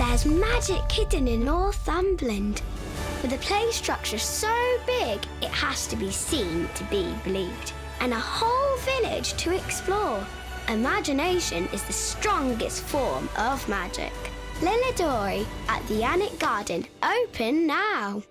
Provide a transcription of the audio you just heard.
There's magic hidden in Northumberland. With a play structure so big, it has to be seen to be believed. And a whole village to explore. Imagination is the strongest form of magic. Lilidorei at the Alnwick Garden, open now.